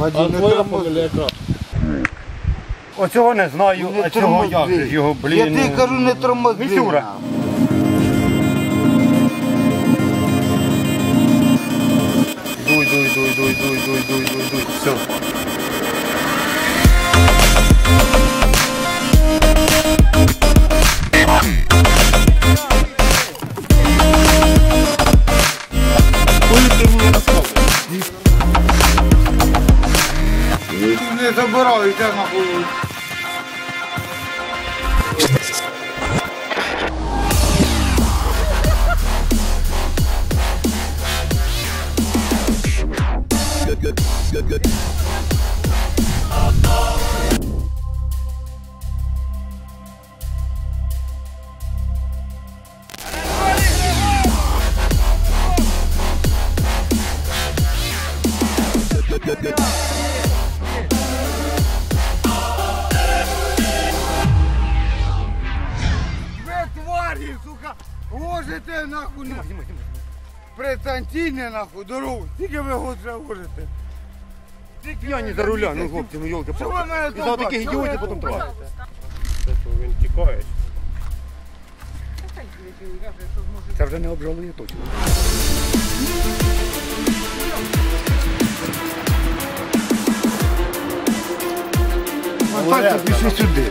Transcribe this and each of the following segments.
А твоя фамілія яка? Оцього не знаю, Не а цього як тормози. же ж його, блін. Я тобі кажу, не тормози. Місюра. de febbraio te المفروض Good, good, good. Тварі, сука, ложите нахуй. на- Пританційне нахуй, дорогу. Тільки ви ложите. Тільки Я не за руля, ну замітите. хлопці, ну йолки Що ви мене І за таких довбаєте? ідіотів потім трохи. Він тікає. Це вже не обжалує точно. Останься, пішли сюди.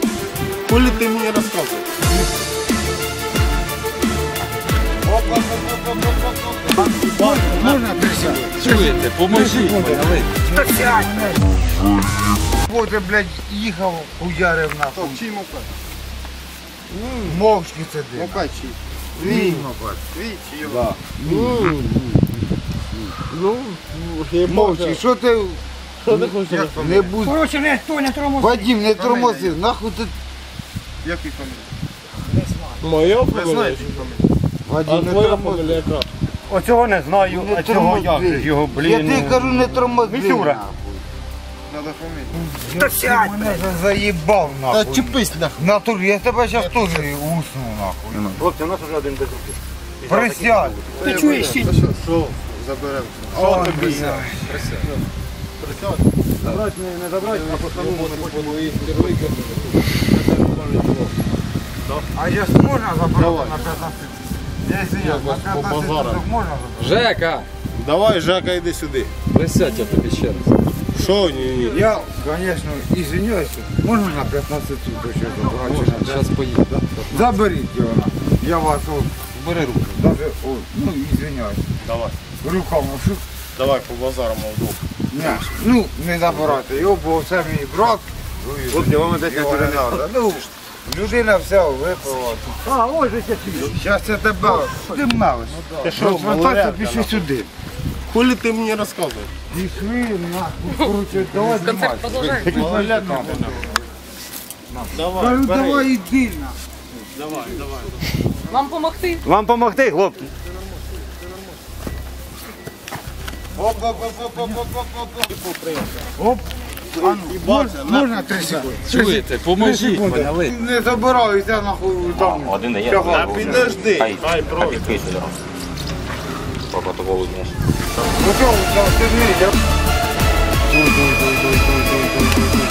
Коли ти мені розказуєш? Можна? Чуєте, поможіть? Вот блядь, їхав, ударив нахуй. Чий мопед? Мовчки це де. Мопед чий? Твій мопед. Твій чи його? Ну, Мовчки, що ти Що ти хочеш? не будь. Коротше, не хто не тормозив. Вадим, не тормози, нахуй ти. Який фамілія? Моя фамілія? знаєте фамілію? А Вадим, не тормози. Оцього не знаю, Не а цього як же ж його, тормози. Я блін. тобі кажу, не тормози. Місюра. нахуй. Фамілію. Ти мене вже заїбав Та нахуй. чіпись нахуй. Натур, я тебе зараз теж усну нахуй. Хлопці, у нас вже один без руки. Присядь. Ти чуєш, Та що, що заберемо? Що блядь. Присядь. Присядь. Забрати не, не забрати, а постанову не хочемо. А зараз можна забрати на 15? Я извиняюсь, по 15 базарам. суток? Жека, Давай, Жека, йди сюди. присядь я тобі ще раз. Що? Ні, ні. Я, звісно, извиняюсь, можна на 15 суток ще забрати? чи на Зараз поїду. Заберіть його. Я вас, о, Бери руку. даже, о, ну, извиняюсь, Давай. руками шук. Давай по базару молду. Не, ну, не забирати його, бо це мій брат. Хлопці, вам десь не треба. Ну, людина все випила. А, ось же сидить. Зараз я тебе, ти мелиш. Ти що, Розвертайся, пішли сюди. Коли ти мені розказуєш? Пішли, нахуй, короче, давай знімай. Давай, Кажу, давай іди, нахуй. Давай, давай. Вам допомогти? Вам помогти, хлопці? Оп, оп, оп, оп, оп, оп, оп, оп. Оп. Ну, Можна три секунди? Чуєте, поможіть, поняли? Не забираю, я нахуй там. Один дає. Та підожди. Хай пройде. По протоколу днеш. Ну чого, ти не йдеш? Дуй, дуй, дуй, дуй, дуй, дуй, дуй.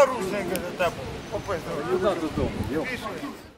Então, eu że temu. Po.